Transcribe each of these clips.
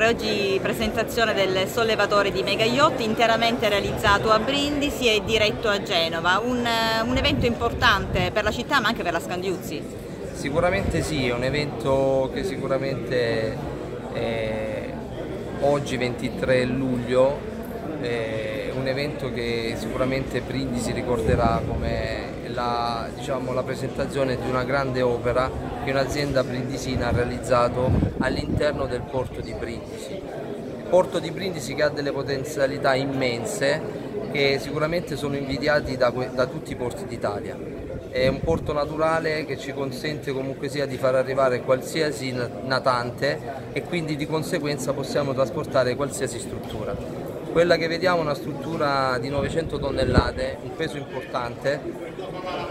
Oggi presentazione del sollevatore di Mega Yacht interamente realizzato a Brindisi e diretto a Genova, un, un, evento importante per la città ma anche per la Scandiuzzi. Sicuramente sì, è un evento che sicuramente eh, oggi 23 luglio è un evento che sicuramente Brindisi ricorderà come la, diciamo, la presentazione di una grande opera che un'azienda brindisina ha realizzato all'interno del porto di Brindisi. Il porto di Brindisi che ha delle potenzialità immense che sicuramente sono invidiati da, da tutti i porti d'Italia. È un porto naturale che ci consente comunque sia di far arrivare qualsiasi natante e quindi di conseguenza possiamo trasportare qualsiasi struttura. Quella che vediamo è una struttura di 900 tonnellate, un peso importante,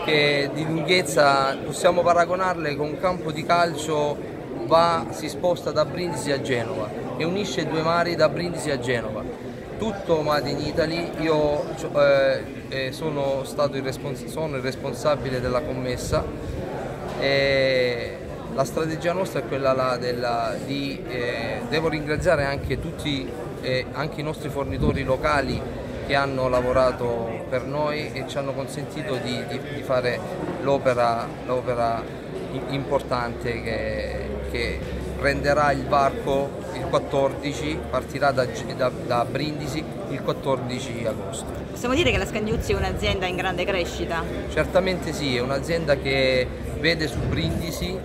che di lunghezza possiamo paragonarle con un campo di calcio va, si sposta da Brindisi a Genova e unisce due mari da Brindisi a Genova. Tutto Made in Italy, io eh, eh sono stato il, sono il responsabile della commessa e la strategia nostra è quella là della, di, eh, devo ringraziare anche tutti e anche i nostri fornitori locali che hanno lavorato per noi e ci hanno consentito di, di, di fare l'opera importante che, che, renderà il barco il 14, partirà da, da, da, Brindisi il 14 agosto. Possiamo dire che la Scandiuzzi è un'azienda in grande crescita? Certamente sì, è un'azienda che vede su Brindisi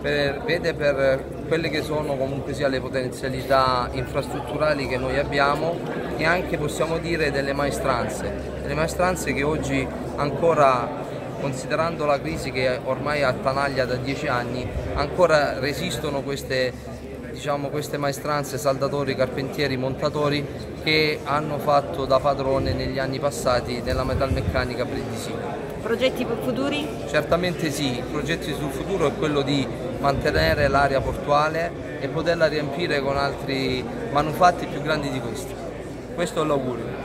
per, vede per quelle che sono comunque sia le potenzialità infrastrutturali che noi abbiamo e anche possiamo dire delle maestranze, delle maestranze che oggi ancora considerando la crisi che ormai attanaglia da dieci anni, ancora resistono queste, diciamo, queste maestranze, saldatori, carpentieri, montatori che hanno fatto da padrone negli anni passati della metalmeccanica brindisina. Progetti futuri? Certamente sì, i progetti sul futuro è quello di mantenere l'area portuale e poterla riempire con altri manufatti più grandi di questi. Questo è l'augurio.